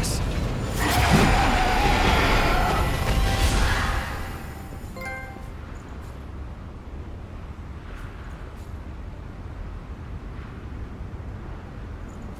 this.